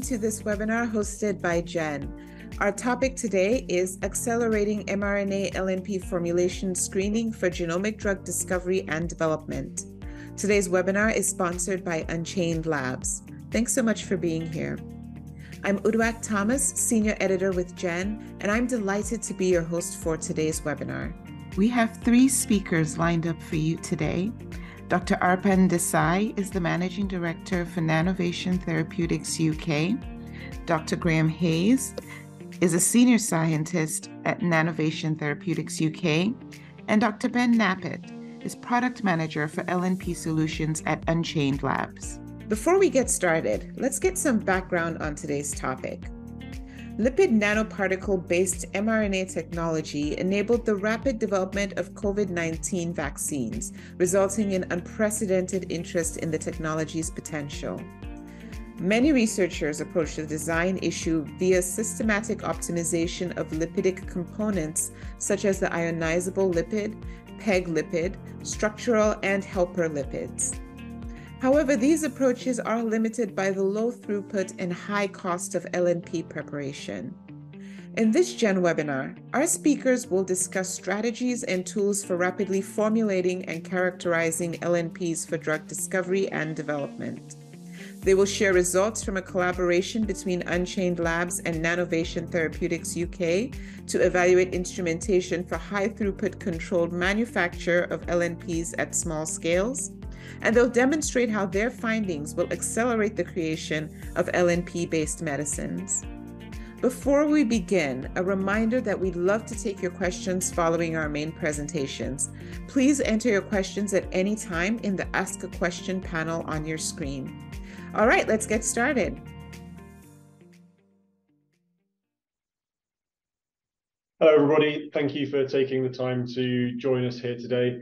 welcome to this webinar hosted by Jen. Our topic today is accelerating mRNA LNP formulation screening for genomic drug discovery and development. Today's webinar is sponsored by Unchained Labs. Thanks so much for being here. I'm Uduak Thomas, Senior Editor with Jen, and I'm delighted to be your host for today's webinar. We have three speakers lined up for you today. Dr. Arpan Desai is the Managing Director for Nanovation Therapeutics UK. Dr. Graham Hayes is a Senior Scientist at Nanovation Therapeutics UK. And Dr. Ben Knappett is Product Manager for LNP Solutions at Unchained Labs. Before we get started, let's get some background on today's topic. Lipid nanoparticle based mRNA technology enabled the rapid development of COVID 19 vaccines, resulting in unprecedented interest in the technology's potential. Many researchers approach the design issue via systematic optimization of lipidic components such as the ionizable lipid, PEG lipid, structural, and helper lipids. However, these approaches are limited by the low throughput and high cost of LNP preparation. In this Gen webinar, our speakers will discuss strategies and tools for rapidly formulating and characterizing LNPs for drug discovery and development. They will share results from a collaboration between Unchained Labs and Nanovation Therapeutics UK to evaluate instrumentation for high throughput controlled manufacture of LNPs at small scales and they'll demonstrate how their findings will accelerate the creation of LNP based medicines. Before we begin, a reminder that we'd love to take your questions following our main presentations. Please enter your questions at any time in the Ask a Question panel on your screen. All right, let's get started. Hello, everybody. Thank you for taking the time to join us here today.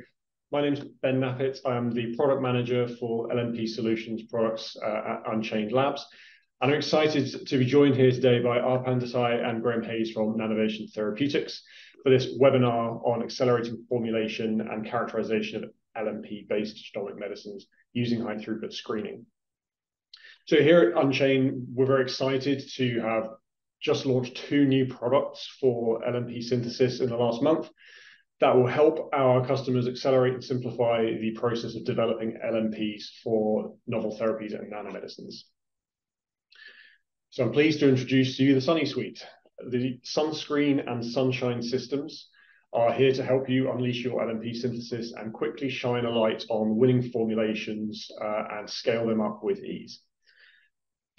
My name is Ben Knappett. I am the product manager for LNP Solutions products uh, at Unchained Labs. And I'm excited to be joined here today by Arpan Desai and Graham Hayes from Nanovation Therapeutics for this webinar on accelerating formulation and characterization of LNP-based genomic medicines using high throughput screening. So here at Unchained, we're very excited to have just launched two new products for LNP synthesis in the last month that will help our customers accelerate and simplify the process of developing LNPs for novel therapies and nanomedicines. So I'm pleased to introduce to you the Sunny Suite. The sunscreen and sunshine systems are here to help you unleash your LNP synthesis and quickly shine a light on winning formulations uh, and scale them up with ease.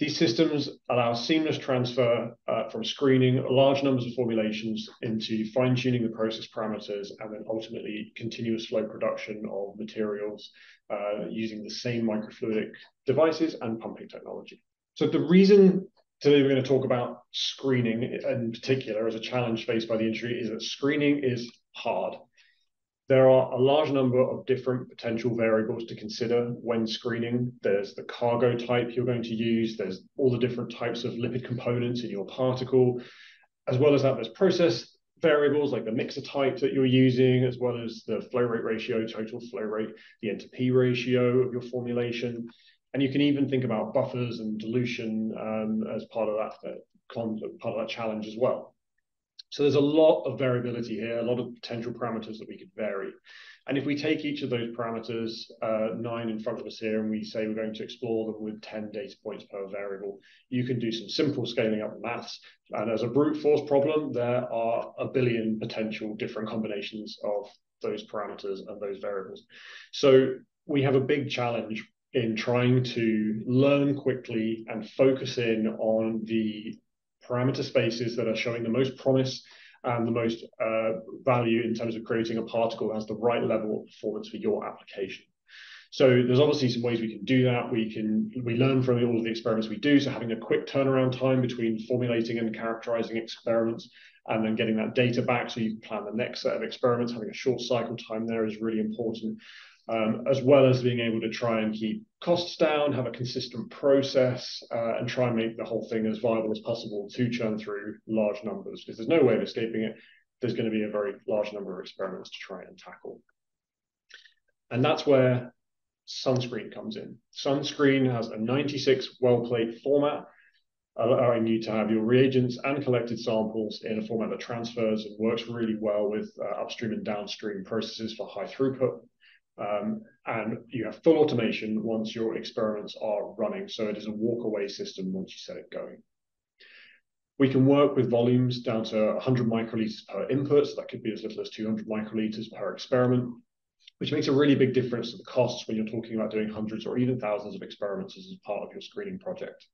These systems allow seamless transfer uh, from screening large numbers of formulations into fine-tuning the process parameters and then ultimately continuous flow production of materials uh, using the same microfluidic devices and pumping technology. So the reason today we're going to talk about screening in particular as a challenge faced by the industry is that screening is hard. There are a large number of different potential variables to consider when screening. There's the cargo type you're going to use, there's all the different types of lipid components in your particle. As well as that, there's process variables like the mixer type that you're using, as well as the flow rate ratio, total flow rate, the N to P ratio of your formulation. And you can even think about buffers and dilution um, as part of that uh, part of that challenge as well. So there's a lot of variability here, a lot of potential parameters that we could vary. And if we take each of those parameters, uh, nine in front of us here, and we say we're going to explore them with 10 data points per variable, you can do some simple scaling up maths. And as a brute force problem, there are a billion potential different combinations of those parameters and those variables. So we have a big challenge in trying to learn quickly and focus in on the parameter spaces that are showing the most promise and the most uh, value in terms of creating a particle that has the right level of performance for your application. So there's obviously some ways we can do that. We can we learn from all of the experiments we do. So having a quick turnaround time between formulating and characterizing experiments and then getting that data back so you can plan the next set of experiments, having a short cycle time there is really important as well as being able to try and keep costs down, have a consistent process, uh, and try and make the whole thing as viable as possible to churn through large numbers, because there's no way of escaping it. There's going to be a very large number of experiments to try and tackle. And that's where sunscreen comes in. Sunscreen has a 96 well plate format, allowing you to have your reagents and collected samples in a format that transfers and works really well with uh, upstream and downstream processes for high throughput. Um, and you have full automation once your experiments are running. So it is a walk away system once you set it going. We can work with volumes down to 100 microliters per input. So that could be as little as 200 microliters per experiment, which makes a really big difference to the costs when you're talking about doing hundreds or even thousands of experiments as part of your screening project.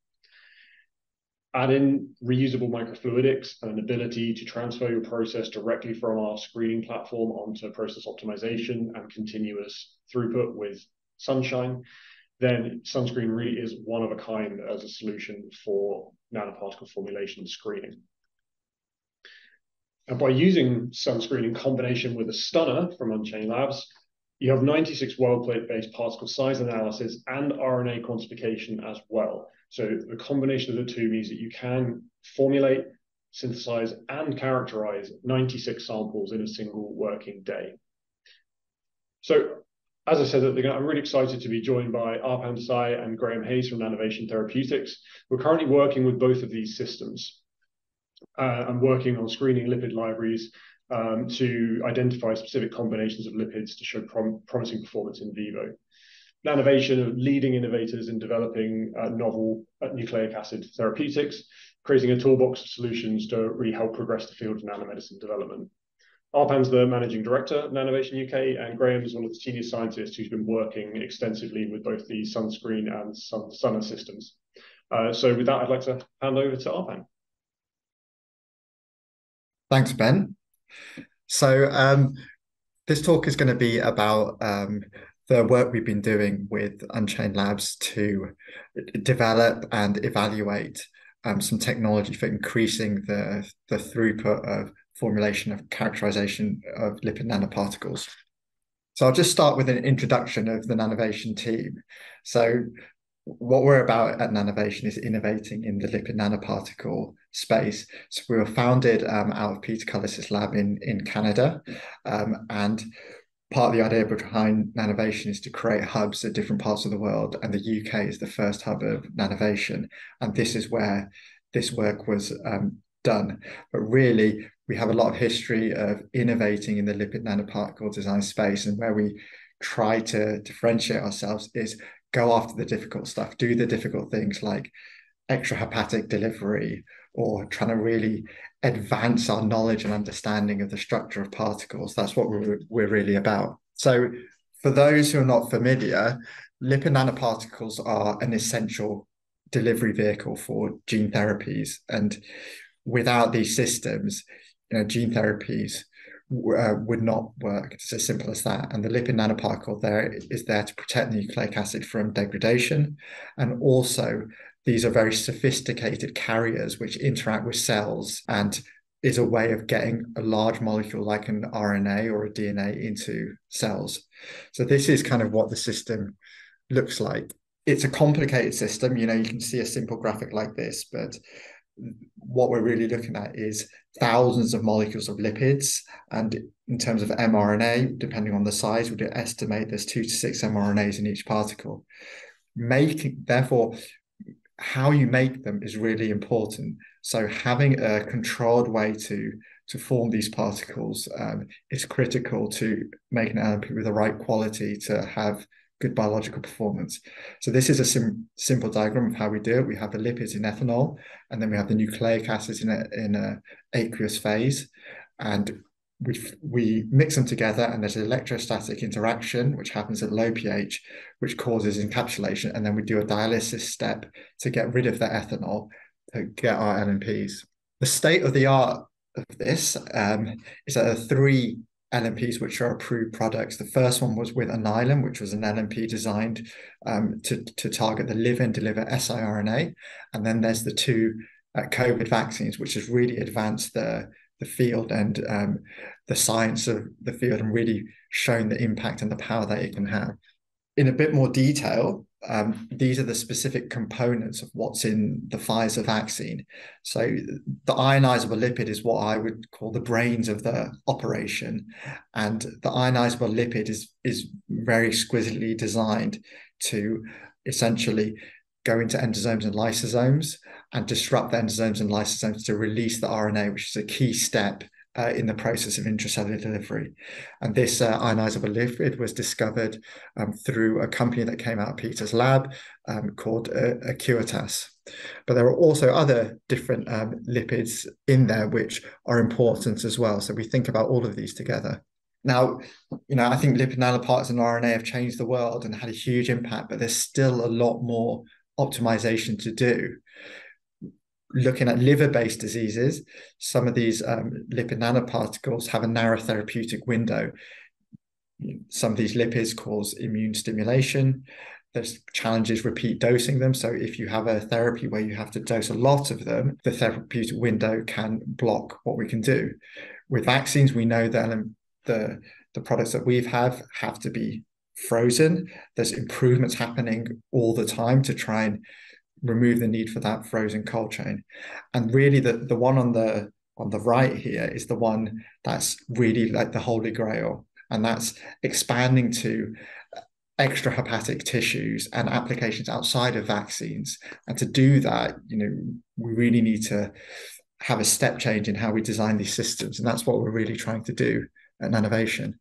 Add in reusable microfluidics and an ability to transfer your process directly from our screening platform onto process optimization and continuous throughput with Sunshine, then sunscreen really is one of a kind as a solution for nanoparticle formulation screening. And by using sunscreen in combination with a stunner from Unchained Labs, you have 96 well plate based particle size analysis and RNA quantification as well. So the combination of the two means that you can formulate, synthesize, and characterize 96 samples in a single working day. So as I said I'm really excited to be joined by Arpan Desai and Graham Hayes from Nanovation Therapeutics. We're currently working with both of these systems. Uh, I'm working on screening lipid libraries um, to identify specific combinations of lipids to show prom promising performance in vivo. Nanovation are leading innovators in developing uh, novel uh, nucleic acid therapeutics, creating a toolbox of solutions to really help progress the field of nanomedicine development. Arpan's the managing director of Nanovation UK, and Graham is one of the senior scientists who's been working extensively with both the sunscreen and sun Sunner systems. Uh, so with that, I'd like to hand over to Arpan. Thanks, Ben. So um, this talk is going to be about um, the work we've been doing with Unchained Labs to develop and evaluate um, some technology for increasing the, the throughput of formulation of characterization of lipid nanoparticles. So I'll just start with an introduction of the Nanovation team. So what we're about at Nanovation is innovating in the lipid nanoparticle space. So we were founded um, out of Peter Cullis's lab in, in Canada. Um, and part of the idea behind Nanovation is to create hubs at different parts of the world. And the UK is the first hub of Nanovation. And this is where this work was um, done. But really, we have a lot of history of innovating in the lipid nanoparticle design space and where we try to differentiate ourselves is go after the difficult stuff do the difficult things like extrahepatic delivery or trying to really advance our knowledge and understanding of the structure of particles. That's what we're, mm-hmm. we're really about. So for those who are not familiar lipid nanoparticles are an essential delivery vehicle for gene therapies. And without these systems you know, gene therapies uh, would not work. It's as simple as that. And the lipid nanoparticle there is there to protect the nucleic acid from degradation. And also, these are very sophisticated carriers which interact with cells and is a way of getting a large molecule like an RNA or a DNA into cells. So this is kind of what the system looks like. It's a complicated system. You know, you can see a simple graphic like this, but what we're really looking at is thousands of molecules of lipids. And in terms of mRNA, depending on the size, we'd estimate there's two to six mRNAs in each particle. Making, therefore, how you make them is really important. So having a controlled way to to form these particles um, is critical to make an LNP with the right quality to have good biological performance. So this is a sim simple diagram of how we do it. We have the lipids in ethanol, and then we have the nucleic acids in a, in a aqueous phase. And we, we mix them together and there's an electrostatic interaction, which happens at low pH, which causes encapsulation. And then we do a dialysis step to get rid of the ethanol to get our LNPs. The state of the art of this um, is that there are three LNPs which are approved products. The first one was with Alnylam, which was an LNP designed um, to, to target the liver and deliver siRNA. And then there's the two uh, COVID vaccines, which has really advanced the, the field and um, the science of the field and really shown the impact and the power that it can have. In a bit more detail, um, these are the specific components of what's in the Pfizer vaccine. So the ionizable lipid is what I would call the brains of the operation, and the ionizable lipid is is very exquisitely designed to essentially go into endosomes and lysosomes and disrupt the endosomes and lysosomes to release the RNA, which is a key step uh, in the process of intracellular delivery. And this uh, ionizable lipid was discovered um, through a company that came out of Peter's lab um, called uh, Acuitas. But there are also other different um, lipids in there which are important as well. So we think about all of these together. Now, you know, I think lipid nanoparticles and RNA have changed the world and had a huge impact, but there's still a lot more optimization to do looking at liver-based diseases, some of these um, lipid nanoparticles have a narrow therapeutic window. Some of these lipids cause immune stimulation. There's challenges repeat dosing them. So if you have a therapy where you have to dose a lot of them, the therapeutic window can block what we can do. With vaccines, we know that the, the products that we've have have to be frozen. There's improvements happening all the time to try and remove the need for that frozen cold chain. And really the, the one on the on the right here is the one that's really like the holy grail. And that's expanding to extrahepatic tissues and applications outside of vaccines. And to do that, you know, we really need to have a step change in how we design these systems. And that's what we're really trying to do at Nanovation.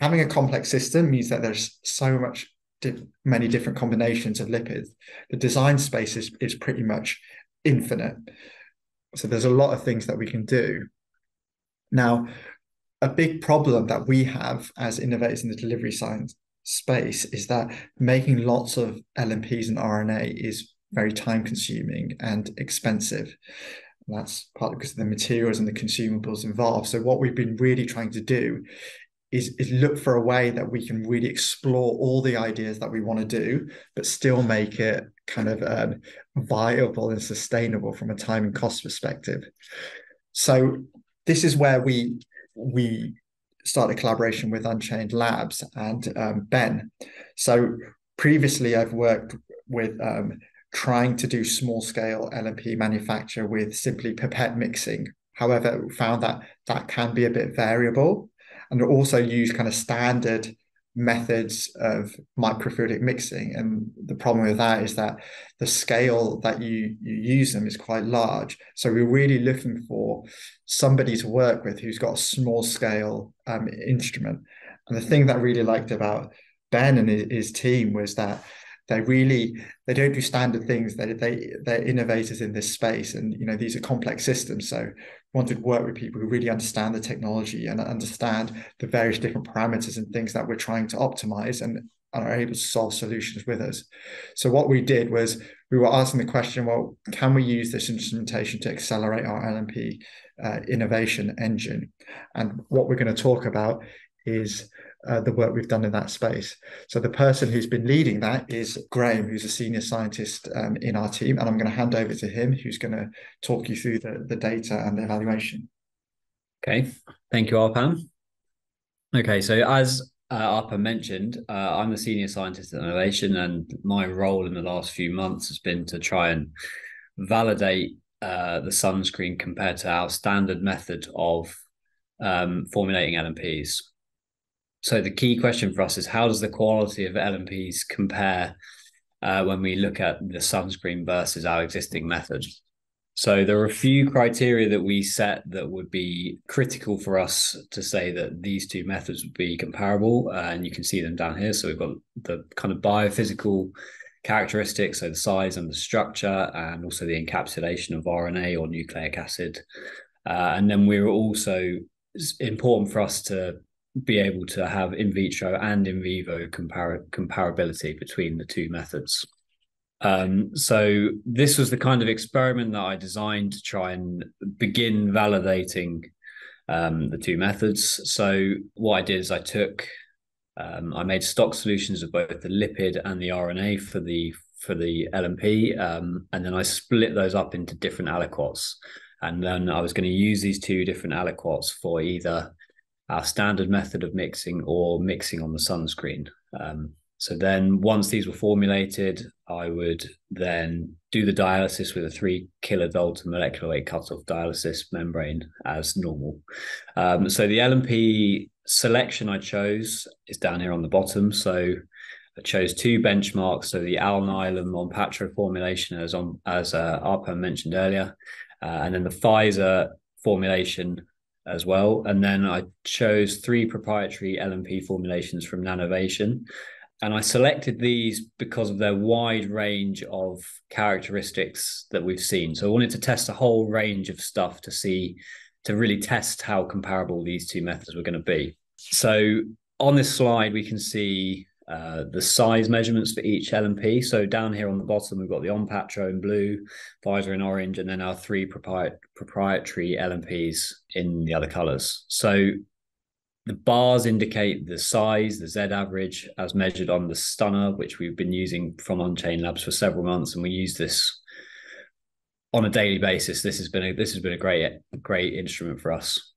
Having a complex system means that there's so much many different combinations of lipids, the design space is, is pretty much infinite. So there's a lot of things that we can do. Now, a big problem that we have as innovators in the delivery science space is that making lots of LMPs and RNA is very time consuming and expensive. That's partly because of the materials and the consumables involved. So what we've been really trying to do is, is look for a way that we can really explore all the ideas that we want to do, but still make it kind of um, viable and sustainable from a time and cost perspective. So this is where we we started a collaboration with Unchained Labs and um, Ben. So previously, I've worked with um, trying to do small scale LMP manufacture with simply pipette mixing. However, found that that can be a bit variable and also use kind of standard methods of microfluidic mixing. And the problem with that is that the scale that you, you use them is quite large. So we're really looking for somebody to work with who's got a small scale um, instrument. And the thing that I really liked about Ben and his team was that they really they don't do standard things they they they're innovators in this space and you know these are complex systems so wanted to work with people who really understand the technology and understand the various different parameters and things that we're trying to optimize and are able to solve solutions with us. So what we did was we were asking the question, well, can we use this instrumentation to accelerate our LNP uh, innovation engine? And what we're going to talk about is uh, the work we've done in that space. So the person who's been leading that is Graham, who's a senior scientist um, in our team, and I'm going to hand over to him, who's going to talk you through the, the data and the evaluation. Okay, thank you, Arpan. Okay, so as uh, Arpan mentioned, uh, I'm the senior scientist at Innovation, and my role in the last few months has been to try and validate uh, the sunscreen compared to our standard method of um, formulating LNPs. So the key question for us is how does the quality of LMPs compare uh, when we look at the sunscreen versus our existing method? So there are a few criteria that we set that would be critical for us to say that these two methods would be comparable, uh, and you can see them down here. So we've got the kind of biophysical characteristics, so the size and the structure, and also the encapsulation of RNA or nucleic acid. Uh, and then we're also important for us to be able to have in vitro and in vivo compar- comparability between the two methods. Um, so this was the kind of experiment that I designed to try and begin validating um, the two methods. So what I did is I took, um, I made stock solutions of both the lipid and the RNA for the for the LNP, um, and then I split those up into different aliquots. And then I was going to use these two different aliquots for either our standard method of mixing or mixing on the sunscreen. Um, So then once these were formulated, I would then do the dialysis with a three kilodalton molecular weight cutoff dialysis membrane as normal. Um, so the LMP selection I chose is down here on the bottom. So I chose two benchmarks. So the Alnylam Onpattro formulation, as on as uh, Arpa mentioned earlier, uh, and then the Pfizer formulation as well. And then I chose three proprietary LMP formulations from Nanovation. And I selected these because of their wide range of characteristics that we've seen. So I wanted to test a whole range of stuff to see, to really test how comparable these two methods were going to be. So on this slide, we can see uh, the size measurements for each LNP. So down here on the bottom, we've got the Onpattro in blue, Pfizer in orange, and then our three propri- proprietary LNPs in the other colors. So the bars indicate the size, the Z average, as measured on the stunner, which we've been using from Unchained Labs for several months, and we use this on a daily basis. This has been a, this has been a great great instrument for us.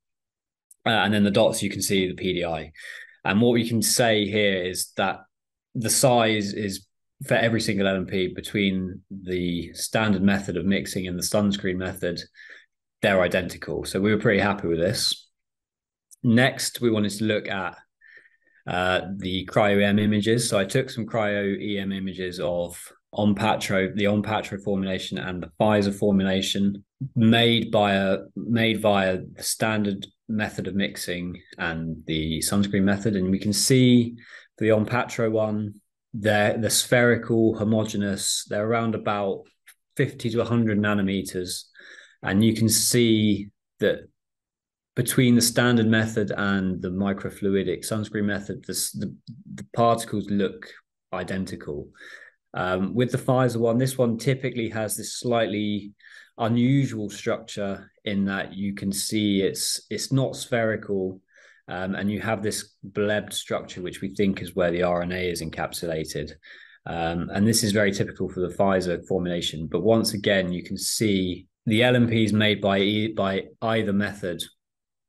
Uh, and then the dots, you can see the PDI. And what we can say here is that the size is for every single LMP between the standard method of mixing and the sunscreen method, they're identical. So we were pretty happy with this. Next, we wanted to look at uh, the cryo-EM images. So I took some cryo-EM images of Onpattro, the Onpattro formulation and the Pfizer formulation made by a made via the standard method of mixing and the sunscreen method. And we can see the Onpattro one, they're the spherical, homogeneous, they're around about 50 to 100 nanometers. And you can see that between the standard method and the microfluidic sunscreen method, this, the, the particles look identical. Um, with the Pfizer one, this one typically has this slightly unusual structure in that you can see it's it's not spherical um, and you have this blebbed structure which we think is where the RNA is encapsulated. Um, and this is very typical for the Pfizer formulation but once again you can see the LNPs made by e- by either method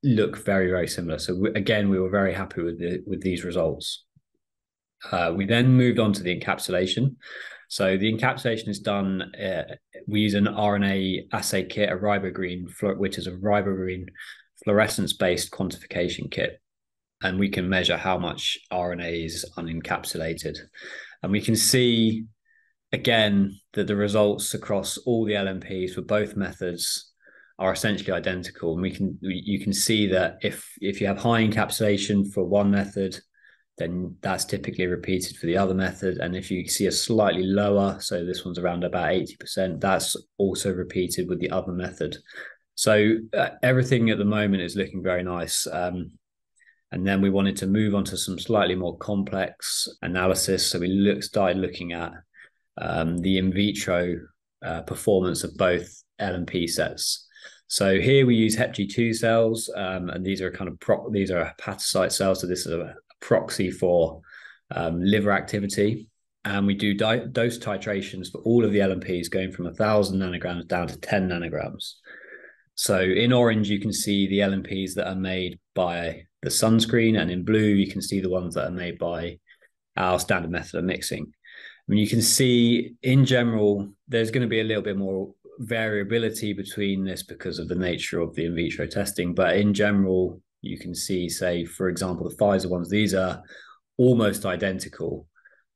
look very very similar. So we, again we were very happy with the, with these results. Uh, we then moved on to the encapsulation so the encapsulation is done. Uh, we use an RNA assay kit, a RiboGreen, which is a RiboGreen fluorescence-based quantification kit, and we can measure how much RNA is unencapsulated, and we can see again that the results across all the LNPs for both methods are essentially identical. And we can you can see that if if you have high encapsulation for one method then that's typically repeated for the other method. And if you see a slightly lower, so this one's around about 80%, that's also repeated with the other method. So uh, everything at the moment is looking very nice. Um, and then we wanted to move on to some slightly more complex analysis. So we look, started looking at um, the in vitro uh, performance of both LNP sets. So here we use HepG2 cells, um, and these are kind of pro- these are hepatocyte cells. So this is a proxy for um, liver activity. And we do di- dose titrations for all of the LMPs going from 1,000 nanograms down to 10 nanograms. So in orange, you can see the LMPs that are made by the sunscreen, and in blue, you can see the ones that are made by our standard method of mixing. I mean, you can see in general, there's going to be a little bit more variability between this because of the nature of the in vitro testing, but in general, you can see, say, for example, the Pfizer ones, these are almost identical.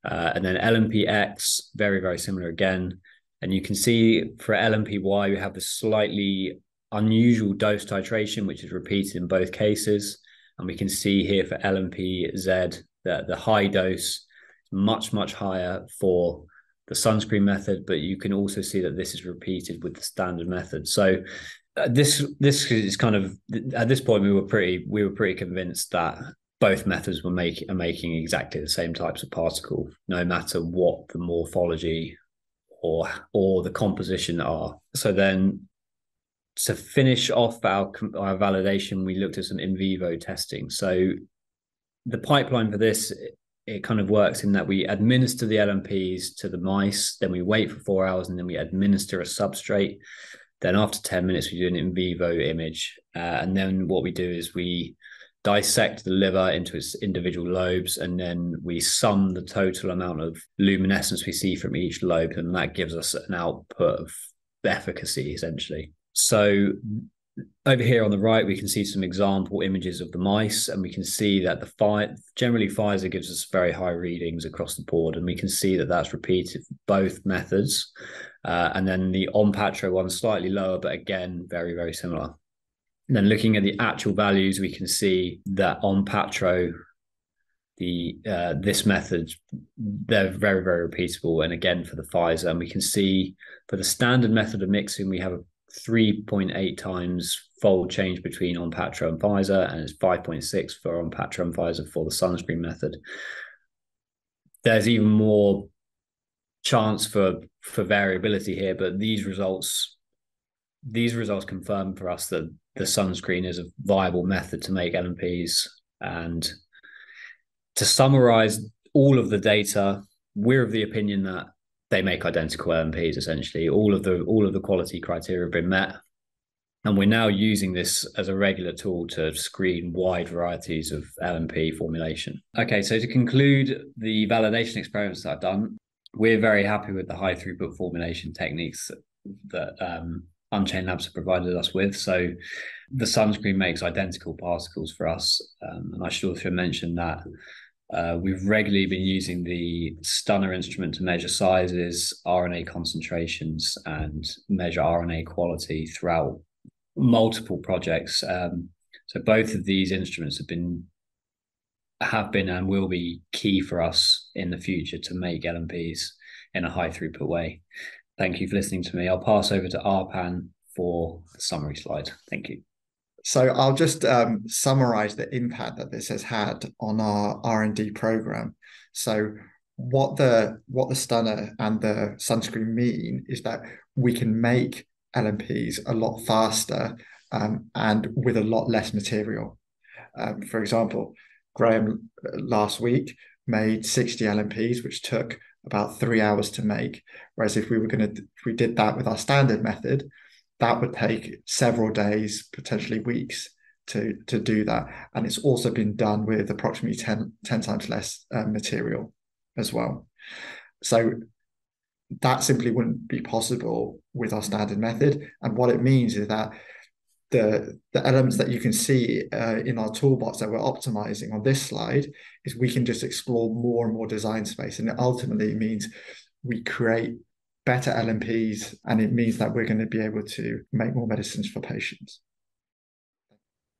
Uh, and then LNPX, very, very similar again. And you can see for LNPY, we have a slightly unusual dose titration, which is repeated in both cases. And we can see here for LNPZ that the high dose much, much higher for the sunscreen method, but you can also see that this is repeated with the standard method. So Uh, this this is kind of at this point we were pretty we were pretty convinced that both methods were making are making exactly the same types of particle, no matter what the morphology or or the composition are. So then to finish off our our validation, we looked at some in vivo testing. So the pipeline for this it kind of works in that we administer the LMPs to the mice, then we wait for four hours, and then we administer a substrate. Then after 10 minutes, we do an in vivo image. Uh, and then what we do is we dissect the liver into its individual lobes and then we sum the total amount of luminescence we see from each lobe and that gives us an output of efficacy essentially so over here on the right we can see some example images of the mice and we can see that the fire generally pfizer gives us very high readings across the board and we can see that that's repeated both methods uh, and then the onpattro one slightly lower but again very very similar and then looking at the actual values, we can see that Onpattro, the uh, this method, they're very, very repeatable. And again, for the Pfizer, and we can see for the standard method of mixing, we have a 3.8 times fold change between Onpattro and Pfizer, and it's 5.6 for Onpattro and Pfizer for the sunscreen method. There's even more chance for for variability here, but these results these results confirm for us that the sunscreen is a viable method to make LMPs. And to summarize all of the data, we're of the opinion that they make identical LNPs essentially. All of the all of the quality criteria have been met. And we're now using this as a regular tool to screen wide varieties of LMP formulation. Okay, so to conclude the validation experiments that I've done, we're very happy with the high throughput formulation techniques that um, Unchained Labs have provided us with. So the sunscreen makes identical particles for us. Um, and I should also mention that uh, we've regularly been using the Stunner instrument to measure sizes, RNA concentrations, and measure RNA quality throughout multiple projects. Um, so both of these instruments have been have been and will be key for us in the future to make LMPs in a high throughput way. Thank you for listening to me. I'll pass over to Arpan for the summary slide. Thank you. So I'll just um, summarize the impact that this has had on our R&D program. So what the what the stunner and the sunscreen mean is that we can make LMPs a lot faster um, and with a lot less material. Um, for example, Graham uh, last week made 60 LMPs, which took about three hours to make. Whereas if we were going to, if we did that with our standard method, that would take several days, potentially weeks to, to do that. And it's also been done with approximately 10, 10 times less uh, material as well. So that simply wouldn't be possible with our standard method. And what it means is that the, the elements that you can see uh, in our toolbox that we're optimizing on this slide is we can just explore more and more design space. And it ultimately means we create better LMPs, and it means that we're going to be able to make more medicines for patients.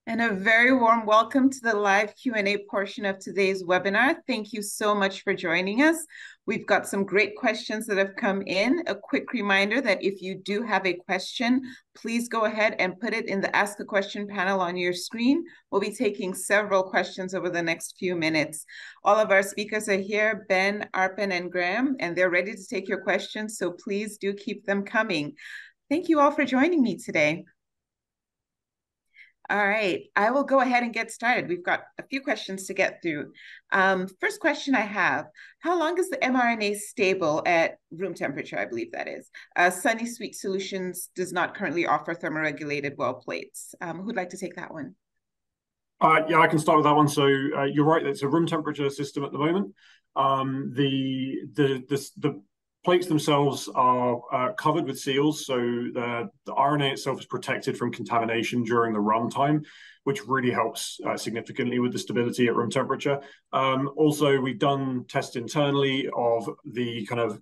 And a very warm welcome to the live Q&A portion of today's webinar. Thank you so much for joining us. We've got some great questions that have come in. A quick reminder that if you do have a question, please go ahead and put it in the Ask a Question panel on your screen. We'll be taking several questions over the next few minutes. All of our speakers are here, Ben, Arpan, and Graham, and they're ready to take your questions, so please do keep them coming. Thank you all for joining me today. All right, I will go ahead and get started. We've got a few questions to get through. Um, first question I have, how long is the mRNA stable at room temperature, I believe that is? Uh, Sunny Sweet Solutions does not currently offer thermoregulated well plates. Um, who'd like to take that one? Uh, yeah, I can start with that one. So uh, you're right; it's a room temperature system at the moment. Um, the, the the the plates themselves are uh, covered with seals, so the, the, RNA itself is protected from contamination during the runtime, which really helps uh, significantly with the stability at room temperature. Um, also, we've done tests internally of the kind of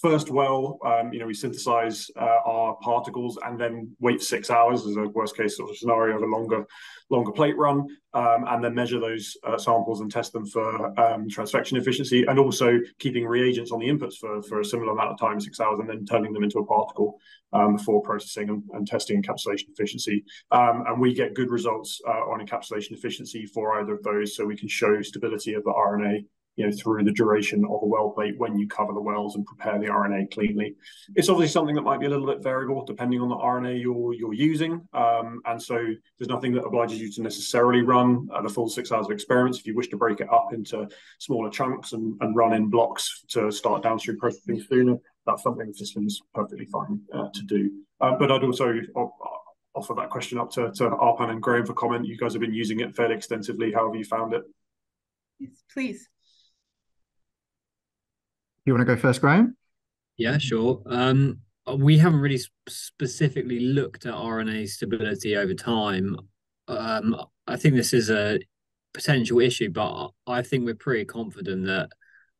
first well, um, you know, we synthesize uh, our particles and then wait six hours as a worst case sort of scenario of a longer, longer plate run, um, and then measure those uh, samples and test them for um, transfection efficiency, and also keeping reagents on the inputs for, for a similar amount of time, six hours, and then turning them into a particle um, for processing and, and, testing encapsulation efficiency. Um, and we get good results uh, on encapsulation efficiency for either of those, so we can show stability of the RNA you know, through the duration of a well plate when you cover the wells and prepare the RNA cleanly. It's obviously something that might be a little bit variable depending on the RNA you're you're using, um, and so there's nothing that obliges you to necessarily run uh, the full six hours of experiments. If you wish to break it up into smaller chunks and, and run in blocks to start downstream processing sooner, that's something the system's perfectly fine uh, to do. Uh, but I'd also offer that question up to, to Arpan and Graham for comment. You guys have been using it fairly extensively. How have you found it? Yes, please. You want to go first, Graham? Yeah, sure. Um, we haven't really specifically looked at RNA stability over time. Um, I think this is a potential issue, but I think we're pretty confident that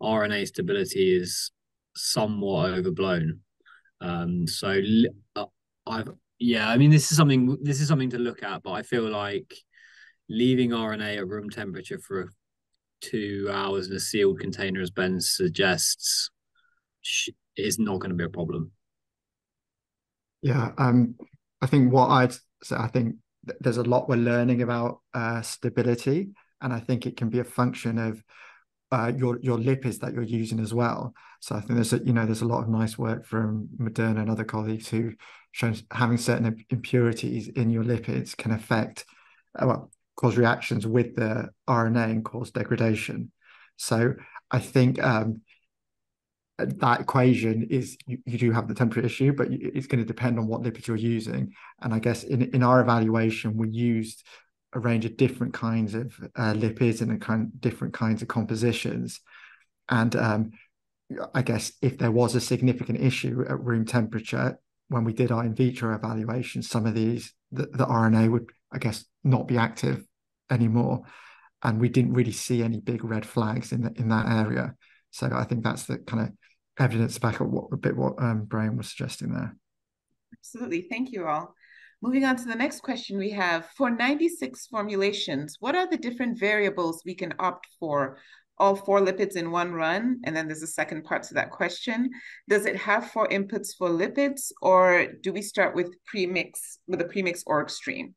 RNA stability is somewhat overblown. Um, so uh, I've yeah, I mean this is something this is something to look at, but I feel like leaving RNA at room temperature for two hours in a sealed container, as Ben suggests, is not going to be a problem. Yeah, um, I think what I'd say, I think there's a lot we're learning about uh, stability, and I think it can be a function of uh, your your lipids that you're using as well. So I think there's a, you know there's a lot of nice work from Moderna and other colleagues who show having certain impurities in your lipids can affect uh, well cause reactions with the RNA and cause degradation. So I think um, that equation is you, you, do have the temperature issue, but it's going to depend on what lipid you're using. And I guess in, in our evaluation, we used a range of different kinds of uh, lipids and kind different kinds of compositions. And um, I guess if there was a significant issue at room temperature, when we did our in vitro evaluation, some of these the, the RNA would, I guess, not be active anymore, and we didn't really see any big red flags in the, in that area. So I think that's the kind of evidence back at what a bit what um, Brian was suggesting there. Absolutely, thank you all. Moving on to the next question we have for 96 formulations, what are the different variables we can opt for? All four lipids in one run? And then there's a second part to that question. Does it have four inputs for lipids or do we start with premix with a premix org stream?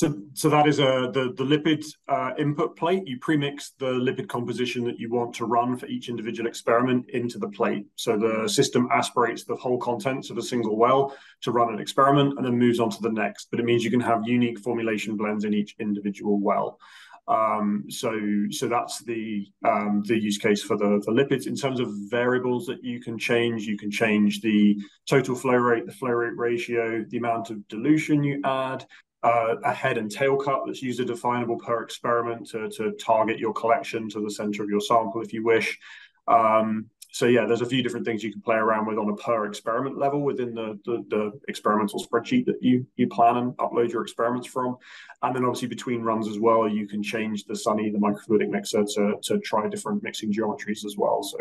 So, so that is a the the lipid uh, input plate. You premix the lipid composition that you want to run for each individual experiment into the plate. So the system aspirates the whole contents of a single well to run an experiment, and then moves on to the next. But it means you can have unique formulation blends in each individual well. Um, so, so that's the um, the use case for the, the lipids. In terms of variables that you can change, you can change the total flow rate, the flow rate ratio, the amount of dilution you add, uh, a head and tail cut that's user definable per experiment to, to target your collection to the center of your sample if you wish. Um, so yeah, there's a few different things you can play around with on a per experiment level within the, the, the, experimental spreadsheet that you you plan and upload your experiments from. And then obviously between runs as well, you can change the Sunny, the microfluidic mixer to, to try different mixing geometries as well. So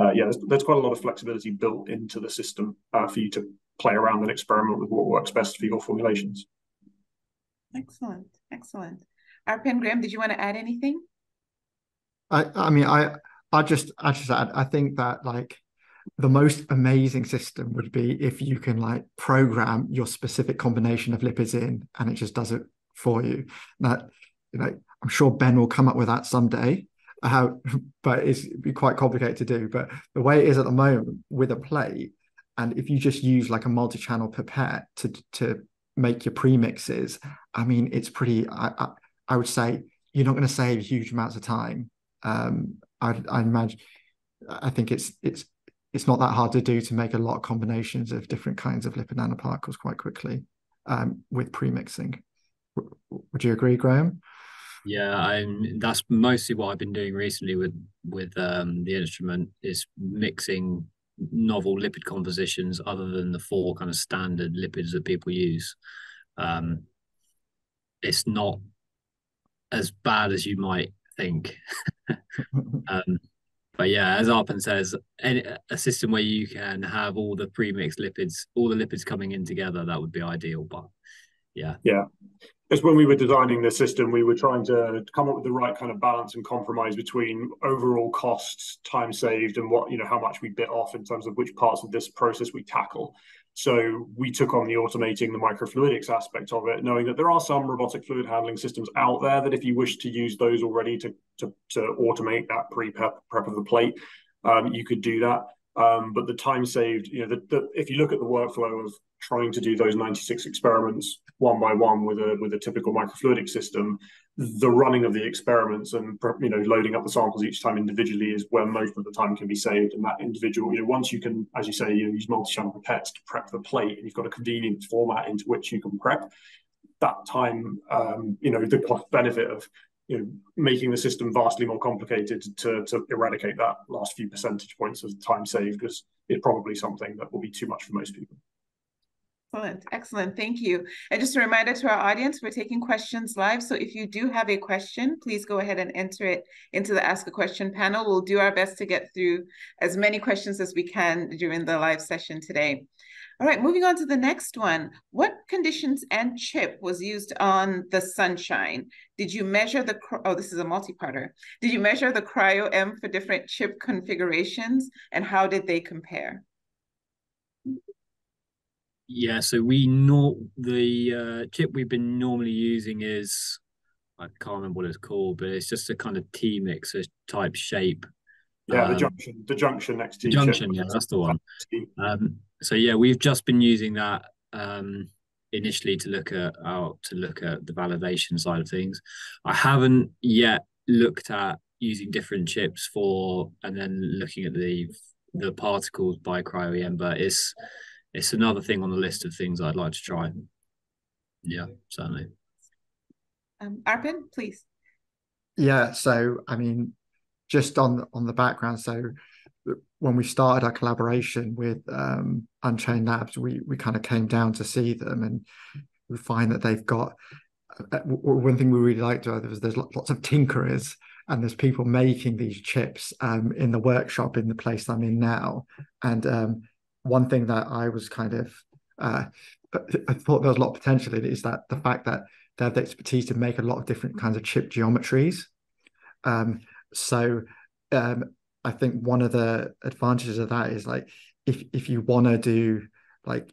uh, yeah, there's, there's, quite a lot of flexibility built into the system uh, for you to play around and experiment with what works best for your formulations. Excellent, excellent. Arpan Graham, did you want to add anything? I, I mean, I, I just, I just add, I think that like the most amazing system would be if you can like program your specific combination of lipids in, and it just does it for you. That, you know, I'm sure Ben will come up with that someday. Uh, how, but it's be quite complicated to do. But the way it is at the moment with a plate, and if you just use like a multi-channel pipette to to make your premixes, I mean, it's pretty. I, I, I would say you're not going to save huge amounts of time. Um, I, I imagine. I think it's it's it's not that hard to do to make a lot of combinations of different kinds of lipid nanoparticles quite quickly um, with premixing. W- would you agree, Graham? Yeah, I'm. That's mostly what I've been doing recently with with um, the instrument is mixing novel lipid compositions other than the four kind of standard lipids that people use. Um, it's not as bad as you might think. um, but yeah, as Arpan says, any, a system where you can have all the pre-mixed lipids, all the lipids coming in together, that would be ideal. But yeah, yeah, because when we were designing the system, we were trying to come up with the right kind of balance and compromise between overall costs, time saved, and what you know how much we bit off in terms of which parts of this process we tackle. So we took on the automating the microfluidics aspect of it, knowing that there are some robotic fluid handling systems out there that if you wish to use those already to to, to automate that pre prep prep of the plate, um, you could do that. Um, but the time saved, you know, the, the, if you look at the workflow of trying to do those 96 experiments one by one with a with a typical microfluidic system, the running of the experiments and you know loading up the samples each time individually is where most of the time can be saved. And that individual, you know, once you can, as you say, you know, use multi-channel pipettes to prep the plate, and you've got a convenient format into which you can prep that time, um, you know, the cost benefit of you know making the system vastly more complicated to to eradicate that last few percentage points of time saved is is probably something that will be too much for most people. Excellent, excellent. Thank you. And just a reminder to our audience, we're taking questions live. So if you do have a question, please go ahead and enter it into the Ask a Question panel. We'll do our best to get through as many questions as we can during the live session today. All right, moving on to the next one. What conditions and chip was used on the Sunshine? Did you measure the, oh, this is a multi-parter. Did you measure the cryo-EM for different chip configurations and how did they compare? Yeah, so we know the uh, chip we've been normally using is I can't remember what it's called, but it's just a kind of T mixer type shape. Yeah, um, the junction, the junction next to junction. Yeah, that's the one. Um, so yeah, we've just been using that um, initially to look at our to look at the validation side of things. I haven't yet looked at using different chips for and then looking at the the particles by cryo-EM, but it's it's another thing on the list of things I'd like to try. Yeah, certainly. Um, Arpan, please. Yeah, so I mean, just on on the background, so when we started our collaboration with um, Unchained Labs, we we kind of came down to see them, and we find that they've got uh, one thing we really liked about was there's lots of tinkerers and there's people making these chips um, in the workshop in the place I'm in now, and um, one thing that I was kind of uh, I thought there was a lot of potential in it is that the fact that they have the expertise to make a lot of different kinds of chip geometries. Um, so um, I think one of the advantages of that is like if if you want to do like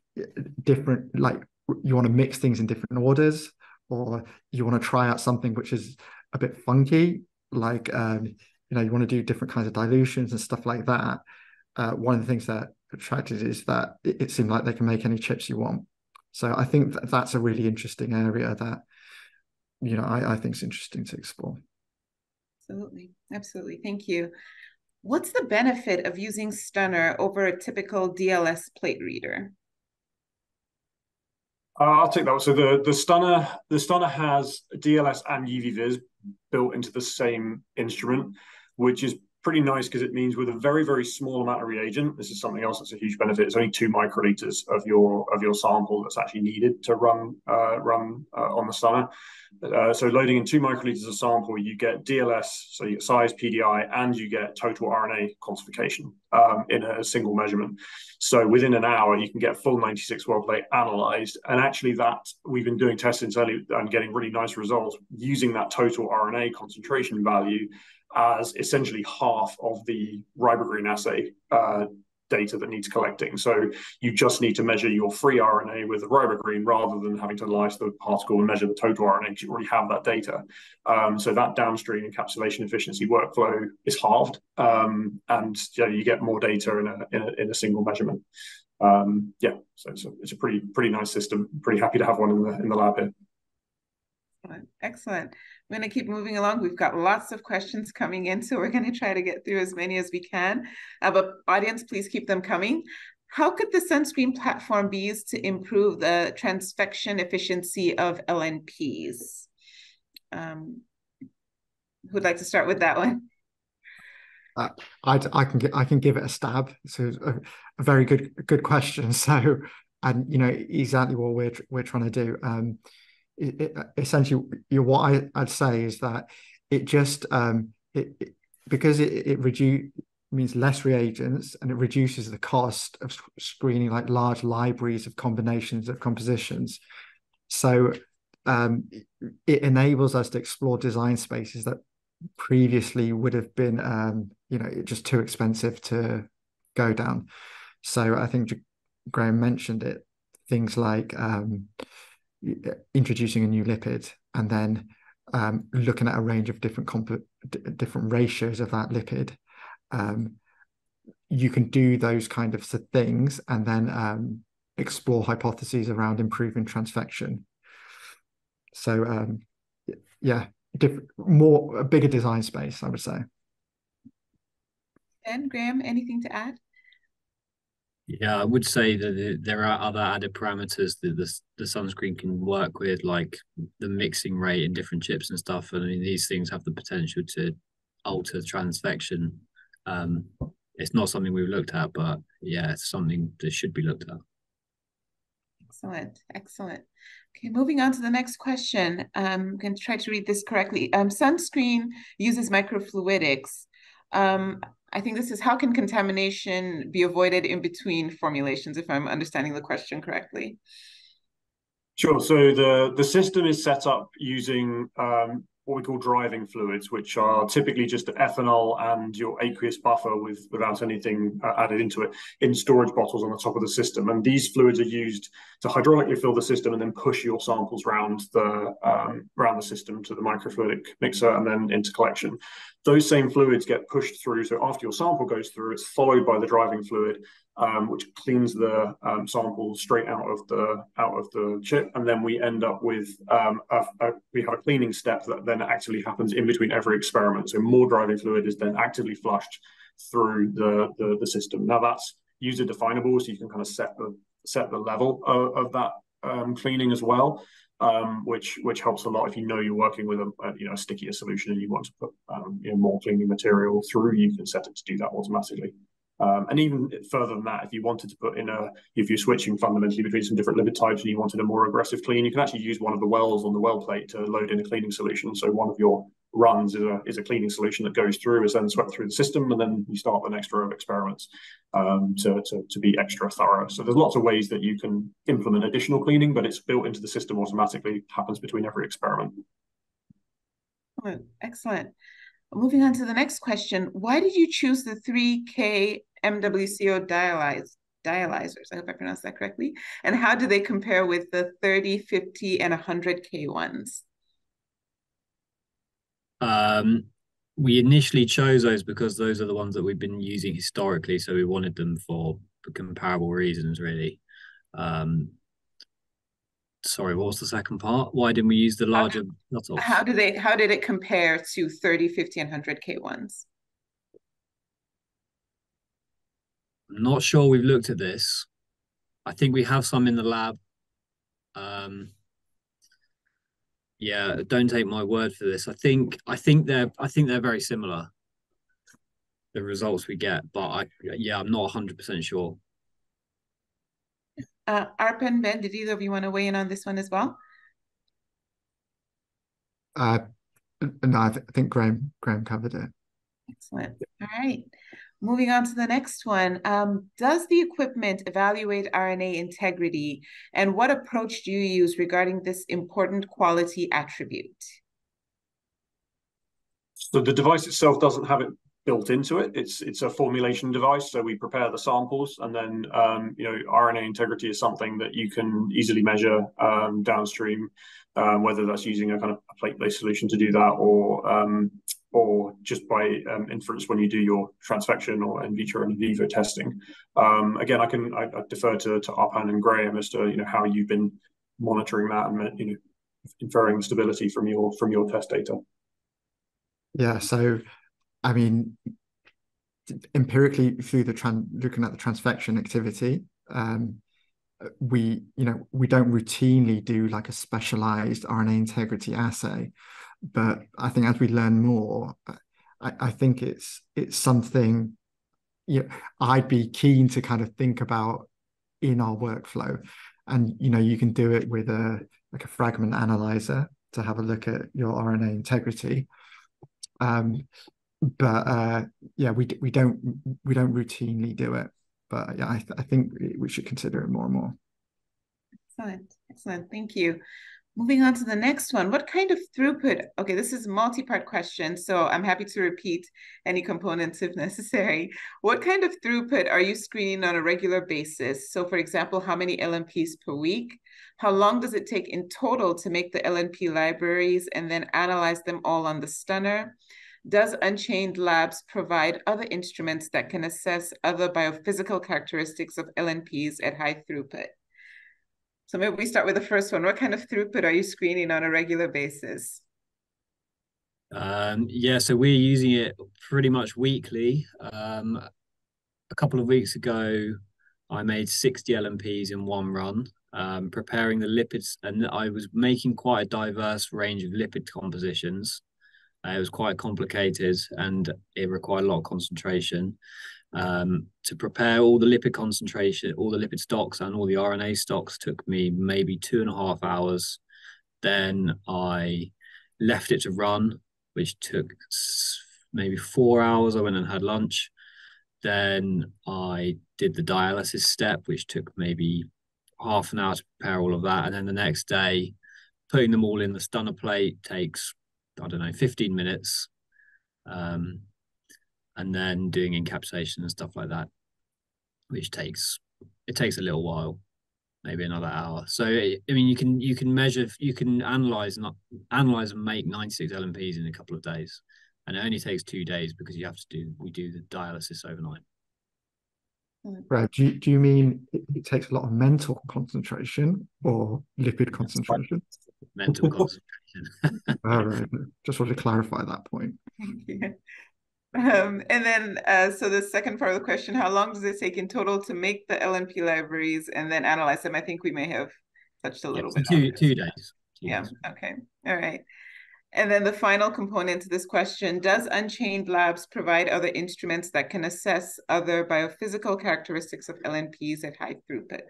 different like you want to mix things in different orders or you want to try out something which is a bit funky like um, you know you want to do different kinds of dilutions and stuff like that uh, one of the things that attracted is that it, it, seemed like they can make any chips you want. So I think that that's a really interesting area that you know I, I think is interesting to explore. Absolutely, absolutely. Thank you. What's the benefit of using Stunner over a typical DLS plate reader? Uh, I'll take that one. So the the stunner the stunner has DLS and UV-Vis built into the same instrument, which is pretty nice because it means with a very very small amount of reagent this is something else that's a huge benefit it's only two microliters of your of your sample that's actually needed to run uh, run uh, on the stunner uh, so loading in two microliters of sample you get dls so you get size pdi and you get total rna quantification um, in a single measurement. So within an hour you can get full 96 well plate analyzed. And actually that we've been doing testing early and getting really nice results using that total rna concentration value as essentially half of the ribogreen assay uh, data that needs collecting. So you just need to measure your free RNA with ribogreen rather than having to lyse the particle and measure the total RNA because you already have that data. Um, so that downstream encapsulation efficiency workflow is halved, um, and you, know, you, get more data in a, in a, in a single measurement. Um, yeah, so it's a, it's a pretty pretty nice system. Pretty happy to have one in the in the lab here. Excellent. I'm going to keep moving along. We've got lots of questions coming in, so we're going to try to get through as many as we can. Uh, but audience, please keep them coming. How could the sunscreen platform be used to improve the transfection efficiency of LNPs? Um, who'd like to start with that one? Uh, I, I can I can give it a stab. So a, a, very good good question. So, and you know exactly what we're we're trying to do. Um, it, it, essentially, you what I, would say is that it just um, it, it because it, it reduce means less reagents and it reduces the cost of screening like large libraries of combinations of compositions. So um, it enables us to explore design spaces that previously would have been um, you know just too expensive to go down. So I think Graham mentioned it. Things like um, introducing a new lipid and then um, looking at a range of different comp- different ratios of that lipid um, you can do those kind of things and then um, explore hypotheses around improving transfection. So um, yeah, different, more a bigger design space, I would say. And Graham, anything to add? Yeah, I would say that there are other added parameters that the, the sunscreen can work with, like the mixing rate in different chips and stuff. And I mean, these things have the potential to alter transfection. Um, it's not something we've looked at, but yeah, it's something that should be looked at. Excellent, excellent. Okay, moving on to the next question. Um, I'm going to try to read this correctly. Um, sunscreen uses microfluidics. Um, I think this is how can contamination be avoided in between formulations, if I'm understanding the question correctly? Sure. So the, the system is set up using um, what we call driving fluids, which are typically just ethanol and your aqueous buffer with without anything uh, added into it in storage bottles on the top of the system. And these fluids are used to hydraulically fill the system and then push your samples around the um, around the system to the microfluidic mixer and then into collection. Those same fluids get pushed through. So after your sample goes through, it's followed by the driving fluid, um, which cleans the um, sample straight out of the out of the chip, and then we end up with um, a, a, we have a cleaning step that then actually happens in between every experiment. So more driving fluid is then actively flushed through the the, the system. Now that's user definable, so you can kind of set the set the level of, of that um, cleaning as well um, which which helps a lot if you know you're working with a, a you know a stickier solution and you want to put um, you know, more cleaning material through. You can set it to do that automatically. Um, and even further than that, if you wanted to put in a, if you're switching fundamentally between some different lipid types and you wanted a more aggressive clean, you can actually use one of the wells on the well plate to load in a cleaning solution. So one of your runs is a, is a cleaning solution that goes through, is then swept through the system, and then you start the next row of experiments um, to, to, to be extra thorough. So there's lots of ways that you can implement additional cleaning, but it's built into the system automatically, happens between every experiment. Excellent. Moving on to the next question. Why did you choose the 3K MWCO dialyze, dialyzers? I hope I pronounced that correctly. And how do they compare with the 30, 50, and 100K ones? Um, we initially chose those because those are the ones that we've been using historically, so we wanted them for, comparable reasons, really. Um, sorry, what was the second part? Why didn't we use the larger how, how did they how did it compare to 30, 50, and 100K ones? I'm not sure we've looked at this. I think we have some in the lab. Um, yeah, don't take my word for this. I think I think they're I think they're very similar. The results we get, but I yeah, I'm not 100 percent sure. Uh, Arpan, Ben, did either of you want to weigh in on this one as well? Uh, no, I, th I think Graham Graham covered it. Excellent. All right. Moving on to the next one. Um, does the equipment evaluate RNA integrity? And what approach do you use regarding this important quality attribute? So the device itself doesn't have it built into it. It's it's a formulation device. So we prepare the samples, and then um, you know RNA integrity is something that you can easily measure um, downstream, um, whether that's using a kind of a plate-based solution to do that, or um, or just by um, inference when you do your transfection or in vitro and in vivo testing. Um, again, I can I, I, defer to to Arpan and Graham as to you know how you've been monitoring that and you know inferring stability from your from your test data. Yeah, so I mean, empirically through the tran- looking at the transfection activity, um, we you know we don't routinely do like a specialized RNA integrity assay but I think as we learn more, I, I think it's it's something you know, I'd be keen to kind of think about in our workflow. And you know, you can do it with a like a fragment analyzer to have a look at your RNA integrity. Um, but uh, yeah, we we don't we don't routinely do it. But yeah, I, th- I think we should consider it more and more. Excellent, excellent. Thank you. Moving on to the next one, what kind of throughput? Okay, this is a multi-part question, so I'm happy to repeat any components if necessary. What kind of throughput are you screening on a regular basis? So for example, how many LNPs per week? How long does it take in total to make the LNP libraries and then analyze them all on the stunner? does Unchained Labs provide other instruments that can assess other biophysical characteristics of LNPs at high throughput? So maybe we start with the first one. What kind of throughput are you screening on a regular basis? Um, yeah, so we're using it pretty much weekly. Um, a couple of weeks ago, I made 60 LMPs in one run, um, preparing the lipids, and I was making quite a diverse range of lipid compositions. Uh, it was quite complicated and it required a lot of concentration. Um, to prepare all the lipid concentration, all the lipid stocks and all the RNA stocks took me maybe two and a half hours. Then I left it to run, which took maybe four hours. I went and had lunch. Then I did the dialysis step, which took maybe half an hour to prepare all of that. And then the next day, putting them all in the stunner plate takes, I don't know, 15 minutes. Um, and then doing encapsulation and stuff like that, which takes, it takes a little while, maybe another hour. So, I mean, you can, you can measure, you can analyze, not analyze and make 96 LMPs in a couple of days. And it only takes two days because you have to do, we do the dialysis overnight. Right. Do you, do you mean it, it, takes a lot of mental concentration or lipid concentration? Mental concentration. All right. Just wanted to clarify that point. Um, and then, uh, so the second part of the question, how long does it take in total to make the LNP libraries and then analyze them? I think we may have touched a little yeah, bit. Two, two days. Two yeah. Days. Okay. All right. And then the final component to this question, does Unchained Labs provide other instruments that can assess other biophysical characteristics of LNPs at high throughput?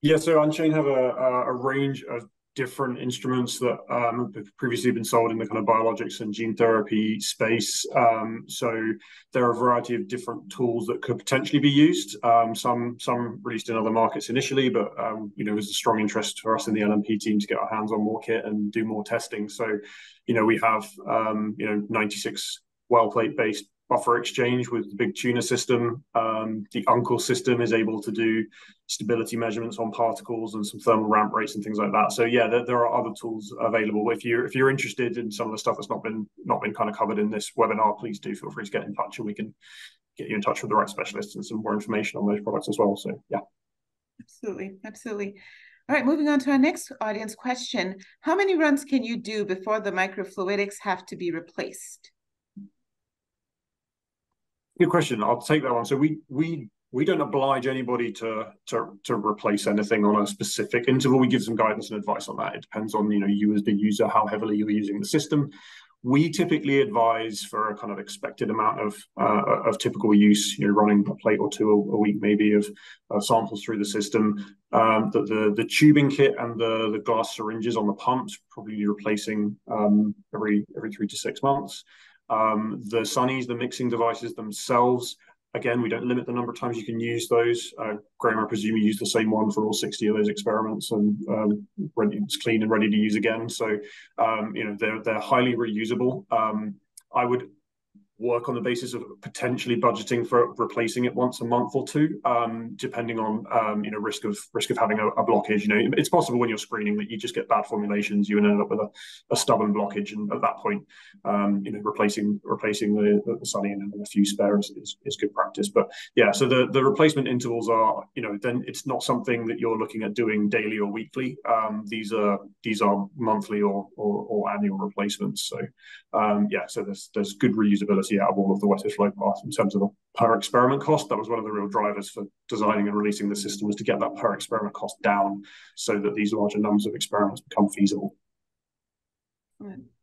Yeah, so Unchained have a, a range of different instruments that um, have previously been sold in the kind of biologics and gene therapy space. Um, so there are a variety of different tools that could potentially be used. Um, some some released in other markets initially, but um, you know, there's a strong interest for us in the LNP team to get our hands on more kit and do more testing. So, you know, we have um, you know 96 well plate based buffer exchange with the big tuner system. Um, the UNCLE system is able to do stability measurements on particles and some thermal ramp rates and things like that. So yeah, there, there, are other tools available. If you're if you're interested in some of the stuff that's not been not been kind of covered in this webinar, please do feel free to get in touch and we can get you in touch with the right specialists and some more information on those products as well. So yeah. Absolutely, absolutely. All right, moving on to our next audience question. How many runs can you do before the microfluidics have to be replaced? Good question. I'll take that one. So we we we don't oblige anybody to to to replace anything on a specific interval. We give some guidance and advice on that. It depends on you know you as the user how heavily you're using the system. We typically advise for a kind of expected amount of uh, of typical use, you know, running a plate or two a, week maybe of, of samples through the system. Um, that the the tubing kit and the the glass syringes on the pumps probably replacing um, every every three to six months. Um, the Sunnies, the mixing devices themselves, again, we don't limit the number of times you can use those. Uh, Graham, I presume you use the same one for all 60 of those experiments and um, ready, it's clean and ready to use again. So, um, you know, they're, they're highly reusable. Um, I would work on the basis of potentially budgeting for replacing it once a month or two, um, depending on um, you know risk of risk of having a, a, blockage. You know, it's possible when you're screening that you just get bad formulations, you end up with a, a stubborn blockage, and at that point, um, you know, replacing replacing the, the, sunny and a few spares is, is good practice. But yeah, so the the replacement intervals are you know then it's not something that you're looking at doing daily or weekly. Um, these are these are monthly or or, or annual replacements. So um, yeah, so there's there's good reusability out of all of the wettest flow paths in terms of the per experiment cost. That was one of the real drivers for designing and releasing the system was to get that per experiment cost down so that these larger numbers of experiments become feasible.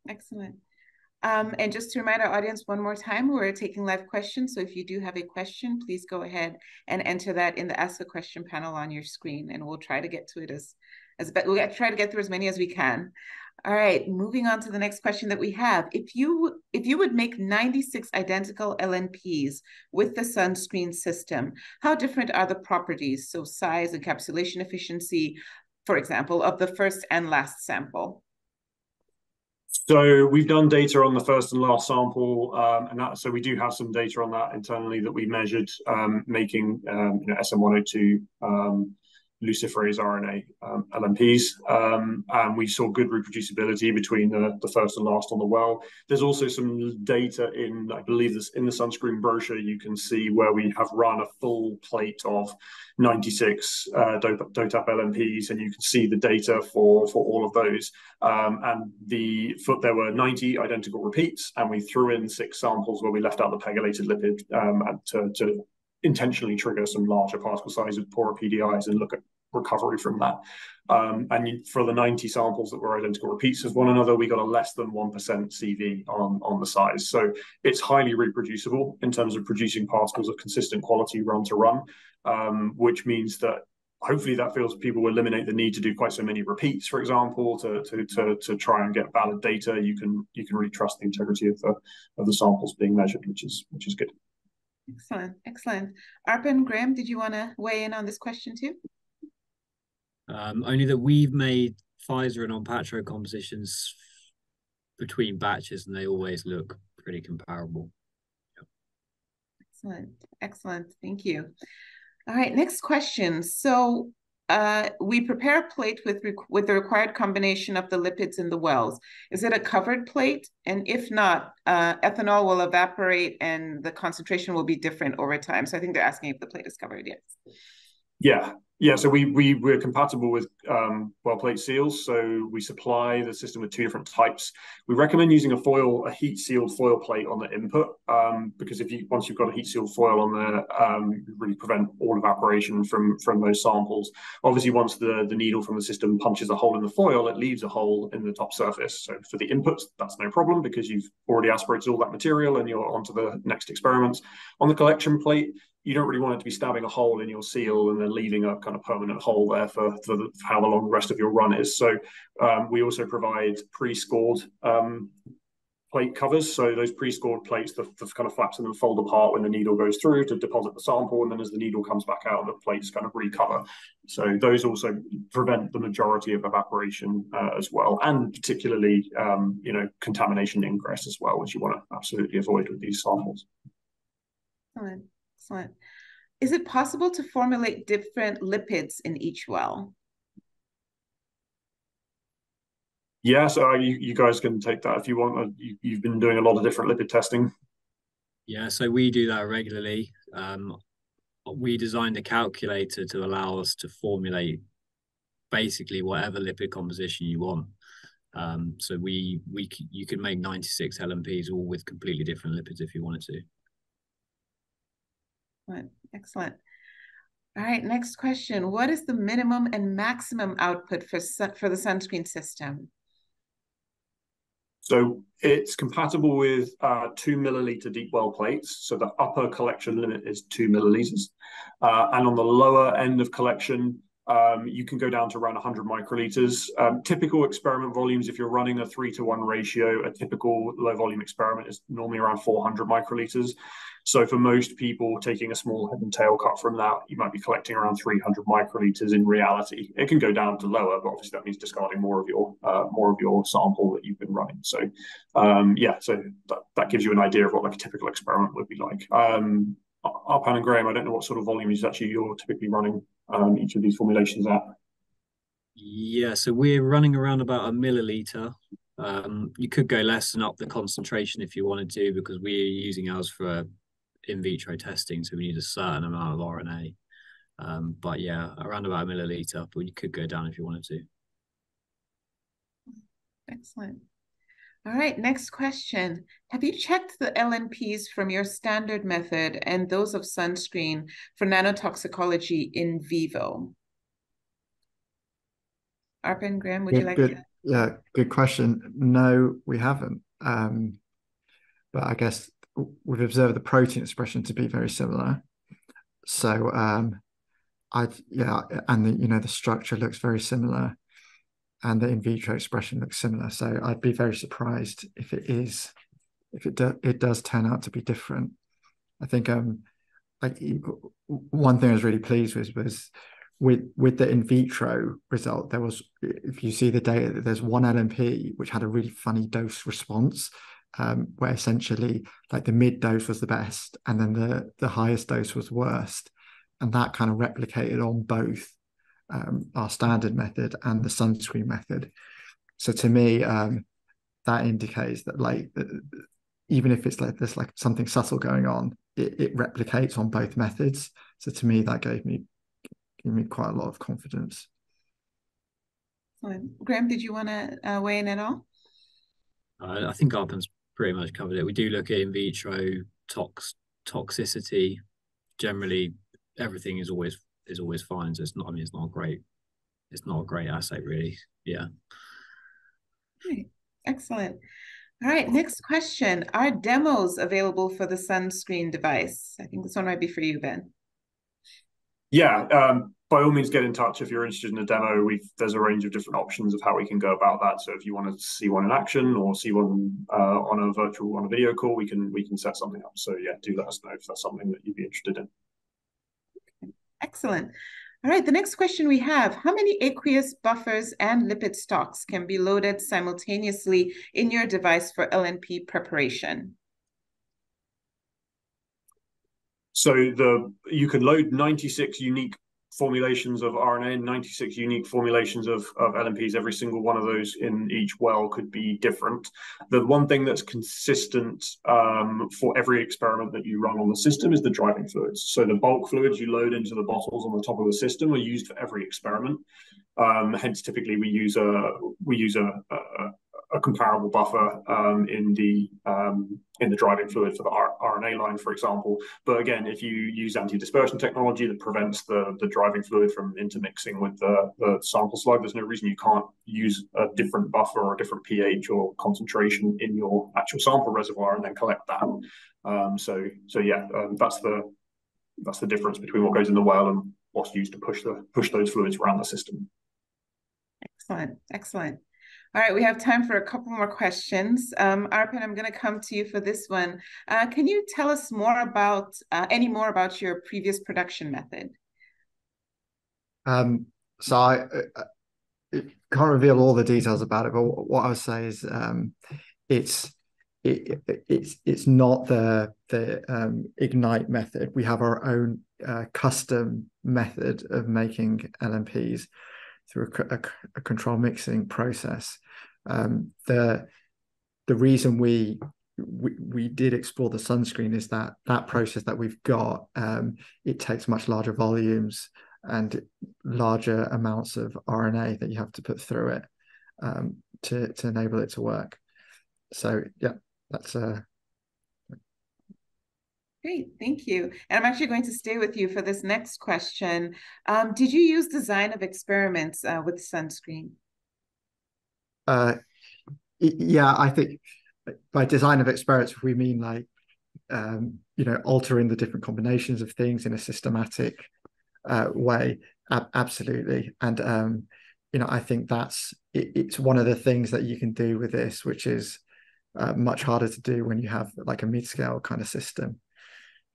Excellent. Um, and just to remind our audience one more time, we're taking live questions. So if you do have a question, please go ahead and enter that in the Ask a Question panel on your screen, and we'll try to get to it as, as we'll try to get through as many as we can. All right, moving on to the next question that we have. If you if you would make 96 identical LNPs with the sunscreen system, how different are the properties? So size, encapsulation efficiency, for example, of the first and last sample? So we've done data on the first and last sample, um, and that, so we do have some data on that internally that we measured, um, making um, you know, SM102 luciferase RNA um, LNPs, um, and we saw good reproducibility between the, the first and last on the well. There's also some data in, I believe this in the sunscreen brochure, you can see where we have run a full plate of 96 uh, DOTAP LMPs, and you can see the data for, for all of those. Um, and the foot there were 90 identical repeats, and we threw in six samples where we left out the pegylated lipid um, to, to intentionally trigger some larger particle sizes, poorer PDIs, and look at recovery from that. Um, and for the 90 samples that were identical repeats of one another, we got a less than 1% CV on, on the size. So it's highly reproducible in terms of producing particles of consistent quality run to run, um, which means that hopefully that feels people will eliminate the need to do quite so many repeats, for example, to, to, to, to try and get valid data. You can you can really trust the integrity of the of the samples being measured, which is which is good. Excellent, excellent. Arpan, Graham, did you want to weigh in on this question too? Um, only that we've made Pfizer and Onpattro compositions between batches, and they always look pretty comparable. Excellent, excellent. Thank you. All right, next question. So uh, we prepare a plate with with the required combination of the lipids in the wells. Is it a covered plate? And if not, uh, ethanol will evaporate and the concentration will be different over time. So I think they're asking if the plate is covered. Yes. Yeah, yeah, so we we we're compatible with um, well plate seals. So we supply the system with two different types. We recommend using a foil, a heat sealed foil plate on the input, um, because if you once you've got a heat sealed foil on there, um, you really prevent all evaporation from from those samples. Obviously, once the the needle from the system punches a hole in the foil, it leaves a hole in the top surface. So for the inputs, that's no problem because you've already aspirated all that material and you're onto the next experiments. On the collection plate, you don't really want it to be stabbing a hole in your seal and then leaving a kind of permanent hole there for, for, the, for how long the rest of your run is. So um, we also provide pre-scored um, plate covers. So those pre-scored plates, the, the, kind of flaps and then fold apart when the needle goes through to deposit the sample, and then as the needle comes back out, the plates kind of recover. So those also prevent the majority of evaporation uh, as well, and particularly um, you know contamination ingress as well, which you want to absolutely avoid with these samples. Excellent. Excellent. Is it possible to formulate different lipids in each well? Yeah, so you, you guys can take that if you want. Uh, you, you've been doing a lot of different lipid testing. Yeah, so we do that regularly. Um, we designed a calculator to allow us to formulate basically whatever lipid composition you want. Um, so we we you can make 96 LMPs all with completely different lipids if you wanted to. Excellent. Excellent. All right, next question. What is the minimum and maximum output for, for the sunscreen system? So it's compatible with uh, two milliliter deep well plates. So the upper collection limit is two milliliters. Uh, and on the lower end of collection, um, you can go down to around 100 microliters. Um, typical experiment volumes, if you're running a three to one ratio, a typical low volume experiment is normally around 400 microliters. So for most people, taking a small head and tail cut from that, you might be collecting around 300 microliters. In reality, it can go down to lower, but obviously that means discarding more of your uh, more of your sample that you've been running. So um, yeah, so that, that gives you an idea of what like a typical experiment would be like. Um, Arpan and Graham, I don't know what sort of volume is actually you're typically running um, each of these formulations at. Yeah, so we're running around about a milliliter. Um, you could go less and up the concentration if you wanted to, because we're using ours for in vitro testing, so we need a certain amount of RNA. Um, but yeah, around about a milliliter, but you could go down if you wanted to. Excellent. All right, next question. Have you checked the LNPs from your standard method and those of sunscreen for nanotoxicology in vivo? Arpan, Graham, would good, you like good, to? Yeah, good question. No, we haven't. Um, but I guess we've observed the protein expression to be very similar. So um, I yeah, and the you know the structure looks very similar, and the in vitro expression looks similar. So I'd be very surprised if it is, if it do, it does turn out to be different. I think um, I, one thing I was really pleased with was with with the in vitro result. There was, if you see the data, there's one LNP which had a really funny dose response um, where essentially like the mid dose was the best and then the the highest dose was worst and that kind of replicated on both um, our standard method and the sunscreen method. So to me, um, that indicates that like even if it's like there's like something subtle going on, it, it replicates on both methods. So to me, that gave me gave me quite a lot of confidence. Graham, did you want to uh, weigh in at all? Uh, I think Arpan's pretty much covered it. We do look at in vitro tox toxicity. Generally, everything is always is always fine. So it's not. I mean, it's not great. It's not a great assay, really. Yeah. Okay. Excellent. All right, next question. Are demos available for the sunscreen device? I think this one might be for you, Ben. Yeah, um, by all means, get in touch if you're interested in a demo. We've there's a range of different options of how we can go about that. So if you want to see one in action or see one uh, on a virtual on a video call, we can we can set something up. So yeah, do let us know if that's something that you'd be interested in. Excellent. All right, the next question we have, how many aqueous buffers and lipid stocks can be loaded simultaneously in your device for LNP preparation? So the you can load 96 unique formulations of RNA, 96 unique formulations of, of LNPs. Every single one of those in each well could be different. The one thing that's consistent um, for every experiment that you run on the system is the driving fluids. So the bulk fluids you load into the bottles on the top of the system are used for every experiment. Um, hence, typically we use a we use a, a, a comparable buffer um, in the um, in the driving fluid for the R RNA line, for example. But again, if you use anti-dispersion technology that prevents the the driving fluid from intermixing with the, the sample slug, there's no reason you can't use a different buffer or a different pH or concentration in your actual sample reservoir and then collect that. Um, so so yeah, um, that's the that's the difference between what goes in the well and what's used to push the push those fluids around the system. Excellent, excellent. All right, we have time for a couple more questions. Um, Arpan, I'm going to come to you for this one. Uh, can you tell us more about, uh, any more about your previous production method? Um, so I, I, can't reveal all the details about it, but what I would say is um, it's it, it's it's not the the um, ignite method. We have our own uh, custom method of making LMPs through a, a, a control mixing process. Um, the the reason we, we we did explore the sunscreen is that that process that we've got um, it takes much larger volumes and larger amounts of RNA that you have to put through it um, to to enable it to work. So yeah, that's a uh, Great, thank you. And I'm actually going to stay with you for this next question. Um, did you use design of experiments uh, with sunscreen? Uh, yeah, I think by design of experiments, we mean like, um, you know, altering the different combinations of things in a systematic uh, way. A absolutely. And, um, you know, I think that's, it, it's one of the things that you can do with this, which is uh, much harder to do when you have like a mid-scale kind of system.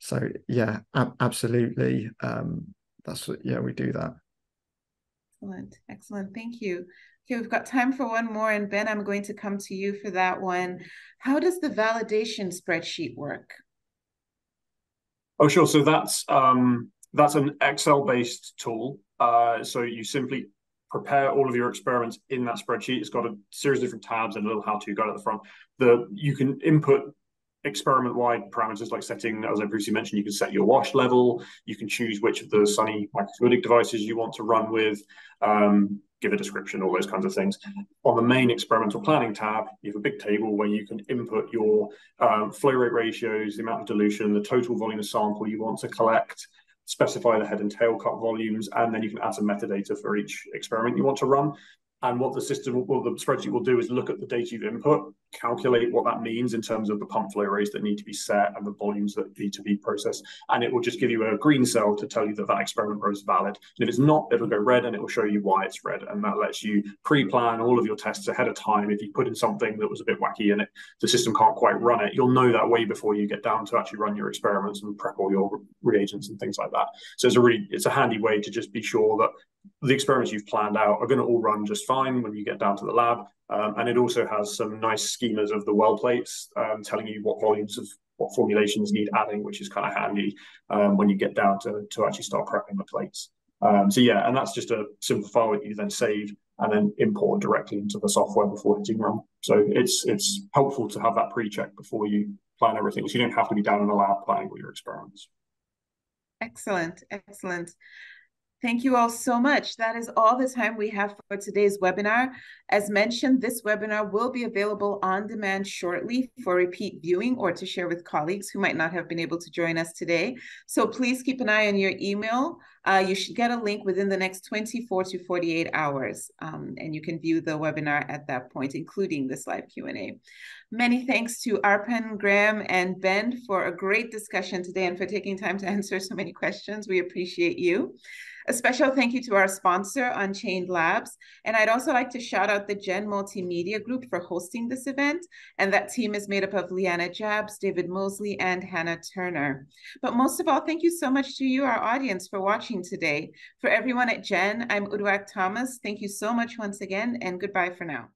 So yeah ab- absolutely um that's yeah we do that. Excellent. Excellent. Thank you okay we've got time for one more and ben i'm going to come to you for that one. How does the validation spreadsheet work? Oh sure. So that's um that's an excel based tool. Uh so you simply prepare all of your experiments in that spreadsheet. It's got a series of different tabs and a little how-to guide at the front. The you can input experiment-wide parameters like setting, as I previously mentioned, you can set your wash level, you can choose which of the Sunny microfluidic devices you want to run with, um, give a description, all those kinds of things. On the main experimental planning tab, you have a big table where you can input your um, flow rate ratios, the amount of dilution, the total volume of sample you want to collect, specify the head and tail cut volumes, and then you can add some metadata for each experiment you want to run. And what the system, what the spreadsheet will do is look at the data you've input, calculate what that means in terms of the pump flow rates that need to be set and the volumes that need to be processed. And it will just give you a green cell to tell you that that experiment row is valid. And if it's not, it'll go red and it will show you why it's red. And that lets you pre-plan all of your tests ahead of time. If you put in something that was a bit wacky and it, the system can't quite run it, you'll know that way before you get down to actually run your experiments and prep all your reagents and things like that. So it's a really, it's a handy way to just be sure that the experiments you've planned out are going to all run just fine when you get down to the lab. Um, and it also has some nice schemas of the well plates um, telling you what volumes of what formulations need adding, which is kind of handy um, when you get down to, to actually start prepping the plates. Um, so yeah, and that's just a simple file that you then save and then import directly into the software before hitting run. So it's it's helpful to have that pre-check before you plan everything, so you don't have to be down in the lab planning all your experiments. Excellent, excellent. Thank you all so much. That is all the time we have for today's webinar. As mentioned, this webinar will be available on demand shortly for repeat viewing or to share with colleagues who might not have been able to join us today. So please keep an eye on your email. Uh, you should get a link within the next 24 to 48 hours, um, and you can view the webinar at that point, including this live Q&A. Many thanks to Arpan, Graham, and Ben for a great discussion today and for taking time to answer so many questions. We appreciate you. A special thank you to our sponsor, Unchained Labs. And I'd also like to shout out the Gen Multimedia Group for hosting this event. And that team is made up of Leanna Jabs, David Mosley, and Hannah Turner. But most of all, thank you so much to you, our audience, for watching today. For everyone at Gen, I'm Uduak Thomas. Thank you so much once again, and goodbye for now.